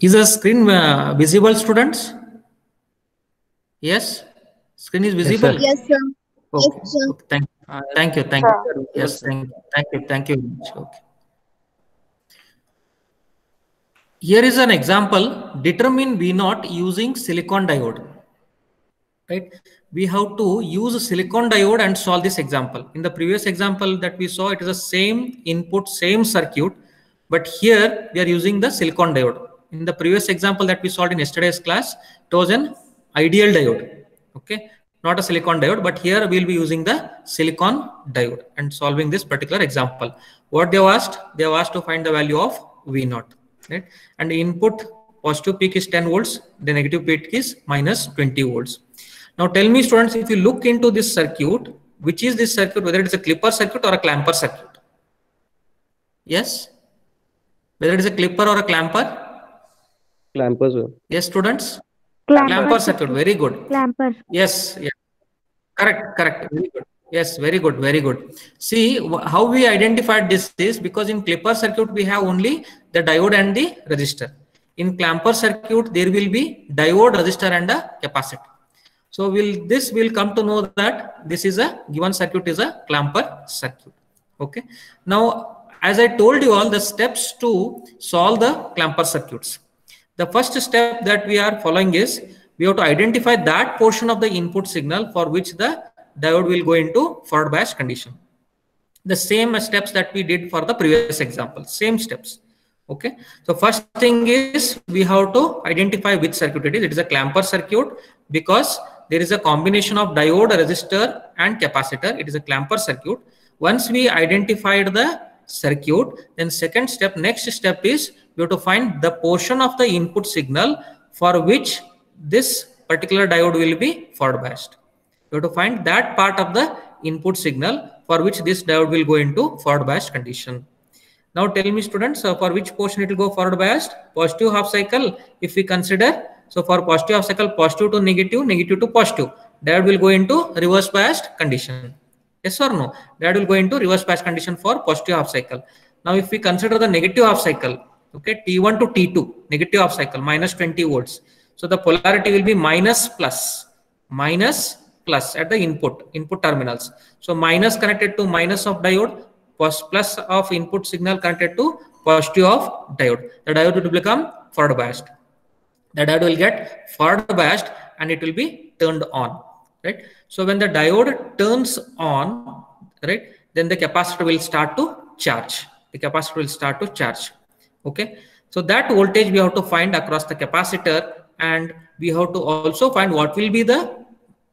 Is the screen uh, visible, students? Yes? Screen is visible? Yes, sir. Okay. Yes, sir. okay. Thank, uh, thank you. Thank you. Yes, thank you. Thank you. Thank you. very much. Okay. Here is an example. Determine V naught using silicon diode. Right? We have to use silicon diode and solve this example. In the previous example that we saw, it is the same input, same circuit, but here we are using the silicon diode. In the previous example that we solved in yesterday's class, it was an ideal diode. Okay, not a silicon diode, but here we'll be using the silicon diode and solving this particular example. What they have asked, they have asked to find the value of V naught, right? And the input positive peak is 10 volts, the negative peak is minus 20 volts. Now tell me students, if you look into this circuit, which is this circuit, whether it is a clipper circuit or a clamper circuit? Yes? Whether it is a clipper or a clamper? Clampers. sir. Yes, students? Clamper. Clamper circuit, very good. Clamper. Yes, yeah. Correct, correct. Very good. Yes, very good, very good. See, how we identified this is because in clipper circuit, we have only the diode and the resistor. In clamper circuit, there will be diode, resistor and a capacitor. So will this will come to know that this is a given circuit is a clamper circuit. Okay. Now, as I told you all the steps to solve the clamper circuits. The first step that we are following is we have to identify that portion of the input signal for which the diode will go into forward bias condition. The same steps that we did for the previous example, same steps. Okay. So first thing is we have to identify which circuit it is. It is a clamper circuit because there is a combination of diode, resistor and capacitor. It is a clamper circuit. Once we identified the circuit, then second step, next step is we have to find the portion of the input signal for which this particular diode will be forward biased. You have to find that part of the input signal for which this diode will go into forward biased condition. Now tell me students, uh, for which portion it will go forward biased? Positive half cycle, if we consider, so for positive half cycle, positive to negative, negative to positive, diode will go into reverse biased condition. Yes or no? That will go into reverse bias condition for positive half cycle. Now if we consider the negative half cycle, okay, T1 to T2, negative half cycle, minus 20 volts. So the polarity will be minus plus, minus plus at the input, input terminals. So minus connected to minus of diode, plus plus of input signal connected to positive of diode. The diode will become forward biased. The diode will get forward biased and it will be turned on, right? So when the diode turns on, right, then the capacitor will start to charge. The capacitor will start to charge. Okay. So that voltage we have to find across the capacitor and we have to also find what will be the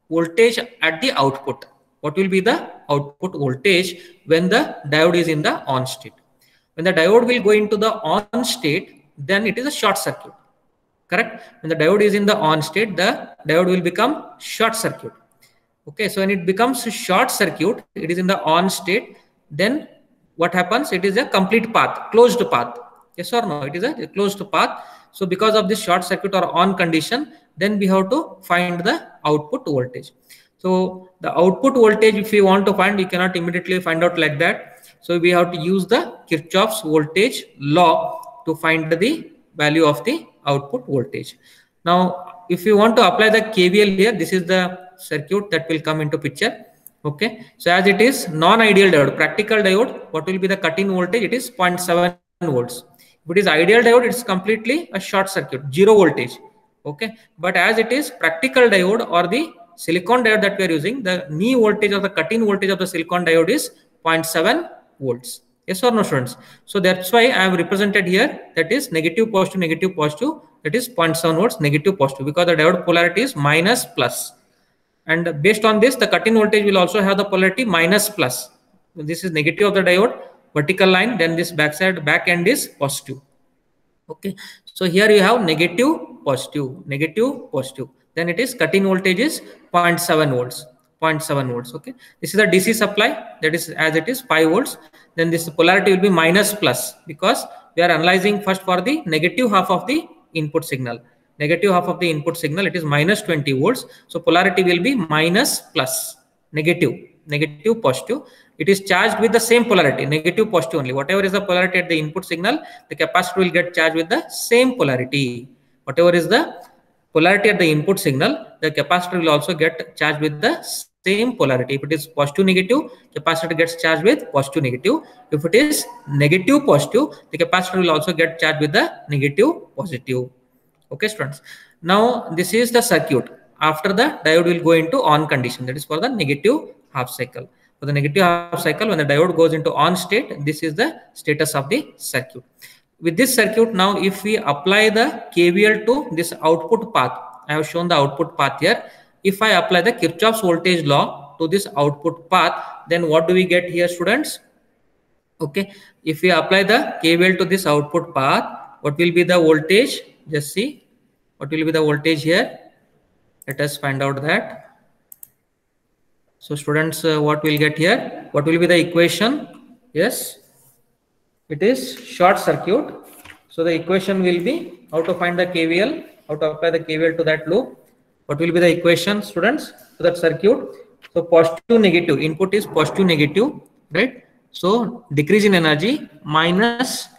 voltage at the output. What will be the output voltage when the diode is in the on state? When the diode will go into the on state, then it is a short circuit. Correct? When the diode is in the on state, the diode will become short circuit. Okay, so when it becomes a short circuit, it is in the on state, then what happens? It is a complete path, closed path. Yes or no? It is a closed path. So because of this short circuit or on condition, then we have to find the output voltage. So the output voltage, if you want to find, you cannot immediately find out like that. So we have to use the Kirchhoff's voltage law to find the value of the output voltage. Now, if you want to apply the KVL here, this is the circuit that will come into picture. Okay. So as it is non-ideal diode, practical diode, what will be the cut-in voltage? It is 0.7 volts. If it is ideal diode, it's completely a short circuit, zero voltage. Okay. But as it is practical diode or the silicon diode that we are using, the knee voltage or the cut-in voltage of the silicon diode is 0.7 volts. Yes or no, students? So that's why I have represented here that is negative positive, negative positive, that is 0.7 volts, negative positive, because the diode polarity is minus plus. And based on this, the cut-in voltage will also have the polarity minus plus. This is negative of the diode, vertical line, then this backside back end is positive. Okay, so here you have negative, positive, negative, positive. Then it is cut-in voltage is 0.7 volts. 0.7 volts okay this is a dc supply that is as it is 5 volts then this polarity will be minus plus because we are analyzing first for the negative half of the input signal negative half of the input signal it is minus 20 volts. So polarity will be minus plus. Negative. Negative positive. It is charged with the same polarity. Negative positive only. Whatever is the polarity at the input signal the capacitor will get charged with the same polarity. Whatever is the polarity at the input signal the capacitor will also get charged with the same polarity. If it is positive negative capacitor gets charged with positive negative. If it is negative positive the capacitor will also get charged with the negative positive okay students. Now this is the circuit. After the diode will go into on condition. That is for the negative half cycle. For the negative half cycle when the diode goes into on state this is the status of the circuit. With this circuit now if we apply the kvl to this output path i have shown the output path here. If i apply the kirchhoff's voltage law to this output path then what do we get here students? Okay. If we apply the kvl to this output path what will be the voltage? Just see what will be the voltage here? Let us find out that. So students uh, what we'll get here? What will be the equation? Yes it is short circuit. So the equation will be how to find the kvl how to apply the kvl to that loop. What will be the equation students to that circuit? So positive negative. Input is positive negative right? So decrease in energy minus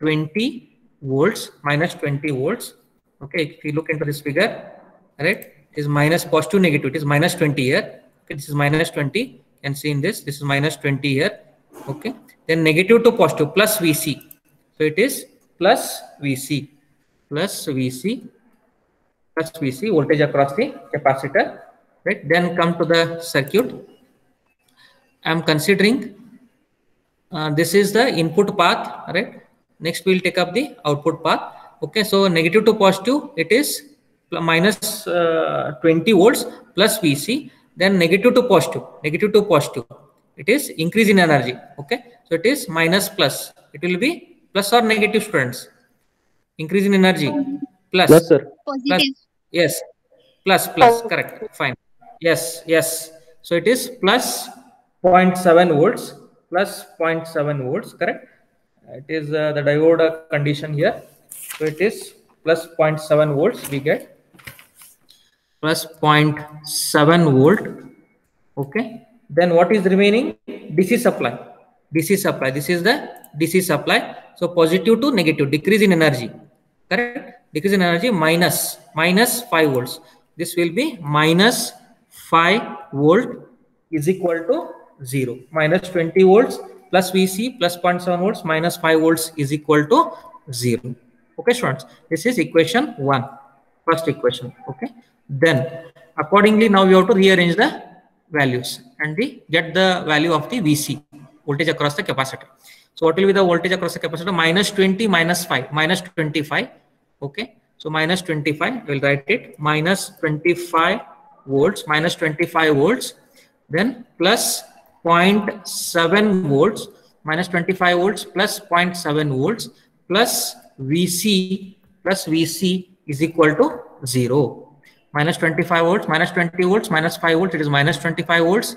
20 volts minus 20 volts okay if you look into this figure right is minus positive negative it is minus 20 here. Okay this is minus 20 you can see in this this is minus 20 here. Okay then negative to positive plus vc so it is plus vc plus vc plus vc voltage across the capacitor right? Then come to the circuit. I am considering uh, this is the input path right? Next we'll take up the output path okay so negative to positive it is minus, uh, 20 volts plus vc then negative to positive negative to positive. It is increase in energy okay? So it is minus plus. It will be plus or negative students? Increase in energy plus. Yes, sir. Positive. yes plus plus correct fine. Yes yes. So it is plus 0.7 volts plus 0.7 volts correct? It is uh, the diode condition here so it is plus 0.7 volts we get. Plus 0.7 volt. Okay. Then what is remaining? Dc supply. Dc supply. This is the dc supply. So positive to negative. Decrease in energy. Correct? Decrease in energy minus minus 5 volts. This will be minus 5 volt is equal to 0 minus 20 volts plus vc plus 0.7 volts minus 5 volts is equal to 0 okay students this is equation one first equation okay? Then accordingly now we have to rearrange the values and we get the value of the vc voltage across the capacitor. So what will be the voltage across the capacitor? Minus 20 minus 5 minus 25 okay? So minus 25 we'll write it minus 25 volts minus 25 volts then plus 0.7 volts minus 25 volts plus 0.7 volts plus vc plus vc is equal to 0 minus 25 volts minus 20 volts minus 5 volts it is minus 25 volts.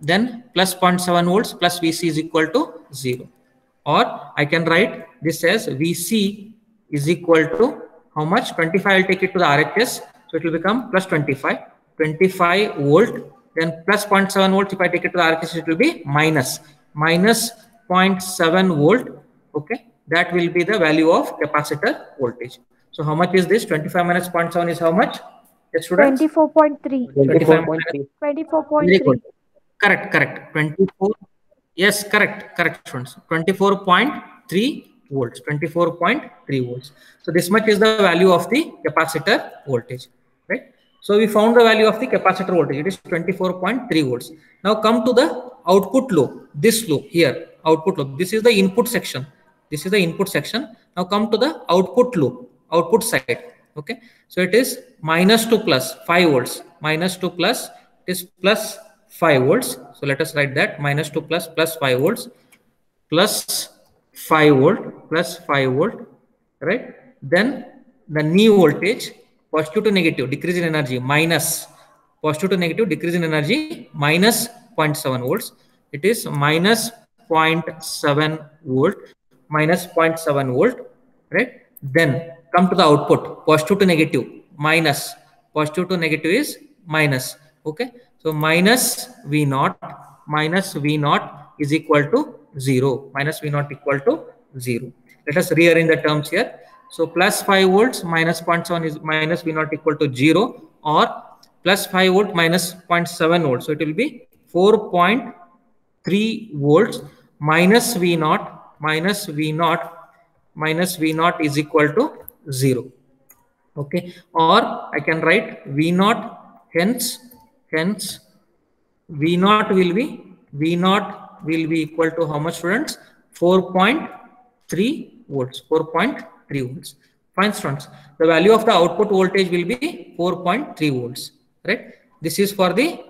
Then plus 0.7 volts plus vc is equal to 0 or i can write this as vc is equal to how much? 25 i'll take it to the rhs so it will become plus 25 25 volt then plus 0.7 volts if i take it to the rhs it will be minus. Minus 0.7 volt okay that will be the value of capacitor voltage. So how much is this? 25 minus 0.7 is how much? Yes students? 24.3. 24.3. 24.3. very good correct correct. 24 yes correct correct students. 24.3 volts 24.3 volts. So this much is the value of the capacitor voltage right? So we found the value of the capacitor voltage. It is 24.3 volts. Now come to the output loop this loop here output loop. This is the input section this is the input section. Now come to the output loop output side. Okay. So it is 2 plus 5 volts. 2 plus it is plus 5 volts. So let us write that. 2 plus plus 5 volts plus 5 volt plus 5 volt right? Then the knee voltage positive to negative decrease in energy minus positive to negative decrease in energy minus 0.7 volts. It is minus 0.7 volt minus 0.7 volt right then come to the output positive to negative minus positive to negative is minus okay so minus v naught minus V naught is equal to 0. Minus V naught equal to 0. Let us rearrange the terms here. So plus 5 volts minus 0.7 is minus V naught equal to 0 or plus 5 volt minus 0.7 volts. So it will be 4.3 volts minus V naught minus V naught minus V naught is equal to 0. Okay. Or I can write V naught hence hence V naught will be V naught will be equal to how much students? 4.3 volts. 4.3 volts. Fine students. The value of the output voltage will be 4.3 volts. Right. This is for the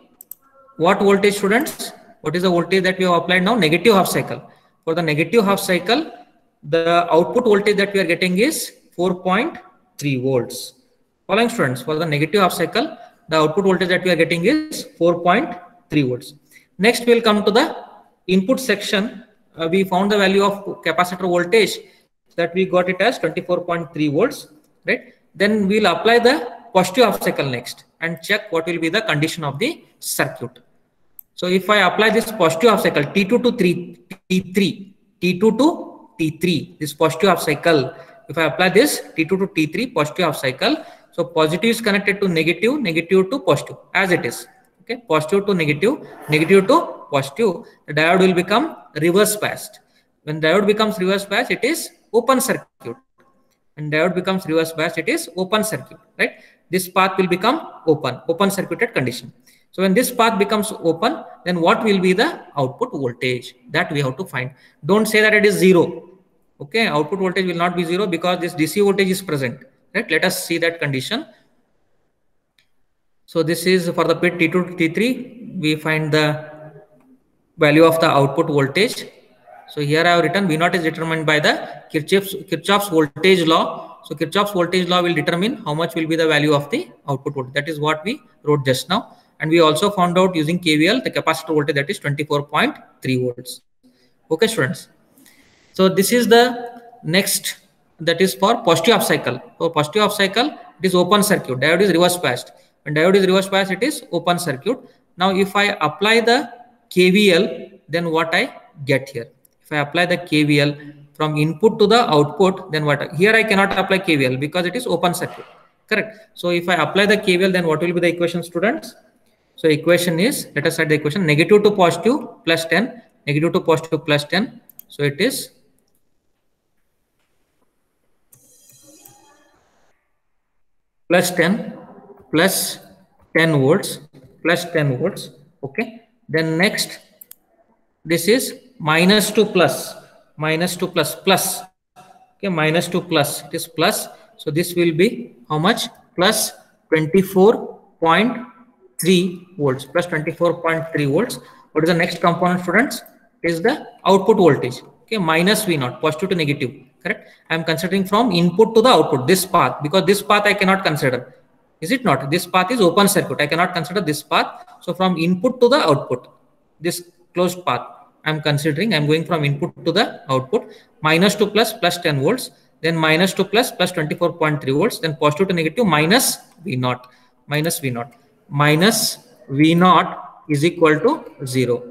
what voltage students? What is the voltage that we have applied now? Negative half cycle. For the negative half cycle, the output voltage that we are getting is 4.3 volts. Following students, for the negative half cycle, the output voltage that we are getting is 4.3 volts. Next, we'll come to the input section. Uh, we found the value of capacitor voltage that we got it as 24.3 volts, right? Then we'll apply the positive half cycle next and check what will be the condition of the circuit. So if I apply this positive half cycle T2 to 3, T3, T2 to T3, this positive half cycle, if I apply this T2 to T3 positive half cycle, so positive is connected to negative, negative to positive as it is. Okay, positive to negative, negative to positive, the diode will become reverse biased. When diode becomes reverse biased, it is open circuit. When diode becomes reverse biased, it is open circuit, right? This path will become open, open circuited condition. So when this path becomes open, then what will be the output voltage that we have to find? Don't say that it is zero. Okay, output voltage will not be zero because this DC voltage is present. Right? Let us see that condition. So this is for the pit T2 to T3. We find the value of the output voltage. So here I have written V0 is determined by the Kirchhoff's, Kirchhoff's voltage law. So Kirchhoff's voltage law will determine how much will be the value of the output voltage. That is what we wrote just now. And we also found out using KVL the capacitor voltage that is 24.3 volts. Okay, students. So this is the next that is for positive half cycle. For positive half cycle, it is open circuit. Diode is reverse biased. When diode is reverse biased, it is open circuit. Now, if I apply the KVL, then what I get here? If I apply the KVL from input to the output, then what? Here I cannot apply KVL because it is open circuit. Correct. So if I apply the KVL, then what will be the equation, students? So equation is, let us write the equation, negative to positive plus 10, negative to positive plus 10. So it is plus 10 plus 10 volts plus 10 volts okay? Then next this is minus to plus minus to plus plus okay? Minus to plus it is plus. So this will be how much? Plus 24.3 volts plus 24.3 volts. What is the next component students? Is the output voltage. Okay minus v naught positive to negative correct? I am considering from input to the output this path because this path i cannot consider. Is it not? This path is open circuit. I cannot consider this path. So from input to the output this closed path i'm considering i'm going from input to the output minus to plus plus 10 volts then minus to plus plus 24.3 volts then positive to negative minus v naught minus v naught minus v naught is equal to 0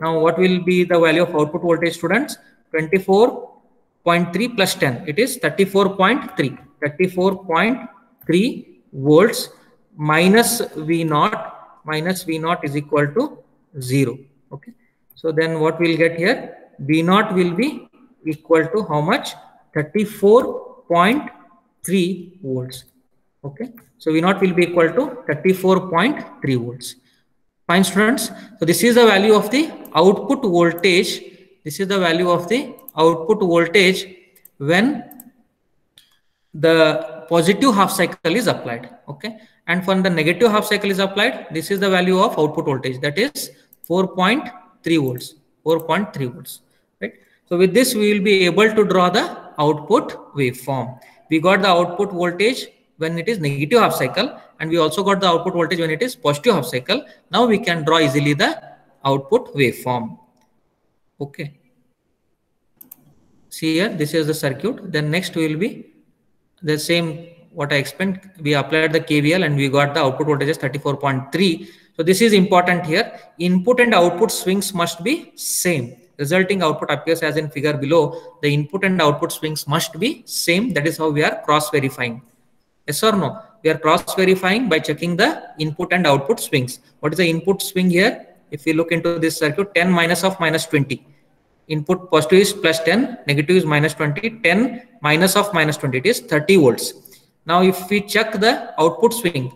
now what will be the value of output voltage students? 24.3 plus 10 it is 34.3 34.3 volts minus v naught minus v naught is equal to 0 okay. So then what we'll get here? V naught will be equal to how much? 34.3 volts okay. So v naught will be equal to 34.3 volts. Fine students. So this is the value of the output voltage. This is the value of the output voltage when the positive half cycle is applied. Okay. And when the negative half cycle is applied this is the value of output voltage. That is 4.3 volts. 4.3 volts. Right? So with this we will be able to draw the output waveform. We got the output voltage when it is negative half cycle and we also got the output voltage when it is positive half cycle now we can draw easily the output waveform okay see here this is the circuit then next will be the same what I explained, we applied the KVL and we got the output voltage as 34.3. So this is important here. Input and output swings must be same. Resulting output appears as in figure below. The input and output swings must be same. That is how we are cross verifying. Yes or no? We are cross verifying by checking the input and output swings. What is the input swing here? If we look into this circuit, 10 minus of minus 20 input positive is plus 10 negative is minus 20 10 minus of minus 20 it is 30 volts. Now if we check the output swing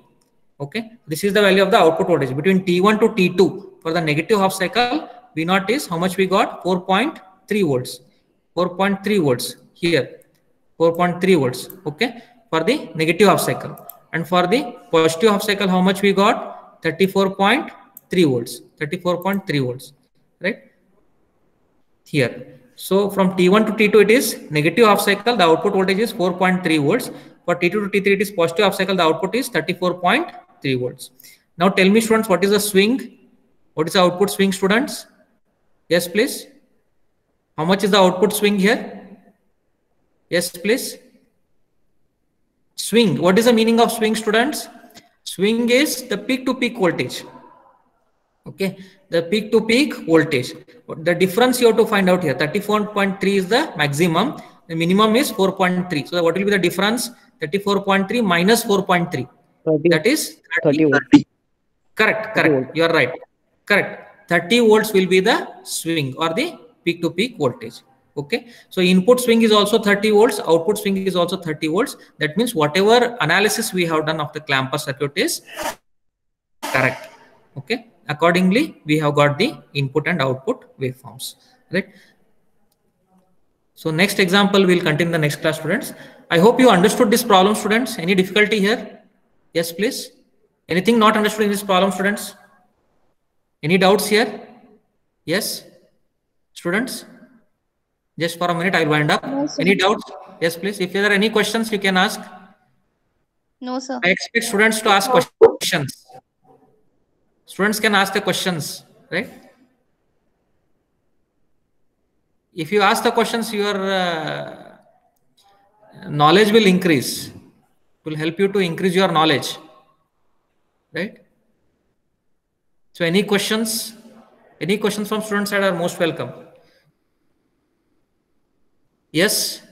okay this is the value of the output voltage. Between t1 to t2 for the negative half cycle v naught is how much we got? 4.3 volts. 4.3 volts here. 4.3 volts okay for the negative half cycle and for the positive half cycle how much we got 34.3 volts 34.3 volts right here. So from T1 to T2, it is negative half cycle, the output voltage is 4.3 volts. For T2 to T3, it is positive half cycle, the output is 34.3 volts. Now tell me students, what is the swing? What is the output swing students? Yes, please. How much is the output swing here? Yes, please. Swing. What is the meaning of swing students? Swing is the peak to peak voltage. Okay the peak to peak voltage. The difference you have to find out here 34.3 is the maximum, the minimum is 4.3. So, what will be the difference? 34.3 minus 4.3. That is 30. 30. Correct, correct. You are right. Correct. 30 volts will be the swing or the peak to peak voltage. Okay. So, input swing is also 30 volts, output swing is also 30 volts. That means whatever analysis we have done of the clamper circuit is correct. Okay? Accordingly we have got the input and output waveforms right? So next example we'll continue the next class students. I hope you understood this problem students. Any difficulty here? Yes please. Anything not understood in this problem students? Any doubts here? Yes? Students just for a minute i'll wind up no, any doubts yes please if there are any questions you can ask no sir i expect students to ask questions students can ask the questions, right? If you ask the questions, your uh, knowledge will increase. It will help you to increase your knowledge, right? So any questions? Any questions from students that are most welcome? Yes?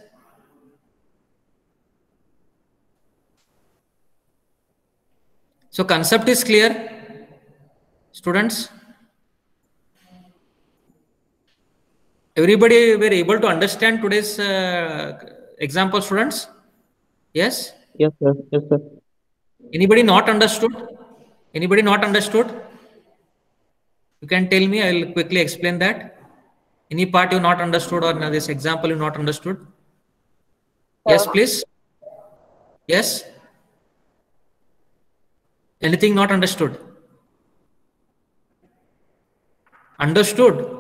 So concept is clear. Students, everybody were able to understand today's uh, example, students? Yes? Yes, sir. Yes, sir. Anybody not understood? Anybody not understood? You can tell me, I'll quickly explain that. Any part you not understood or this example you not understood? Yes, uh, please. Yes? Anything not understood? Understood?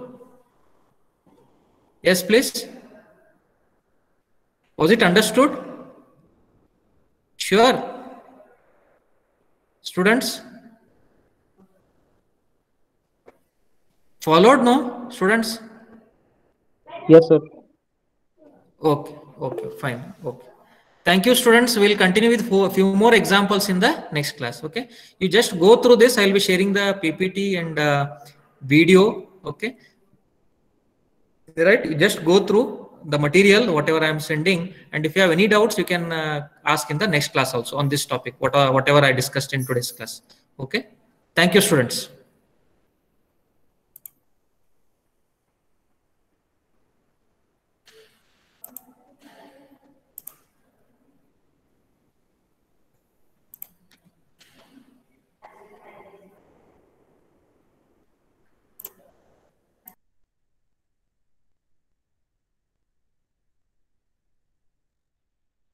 Yes, please. Was it understood? Sure. Students? Followed, no? Students? Yes, sir. Okay, okay, fine. Okay. Thank you, students. We'll continue with a few more examples in the next class. Okay. You just go through this. I'll be sharing the PPT and uh, video okay right you just go through the material whatever i'm sending and if you have any doubts you can uh, ask in the next class also on this topic what, whatever i discussed in today's class okay thank you students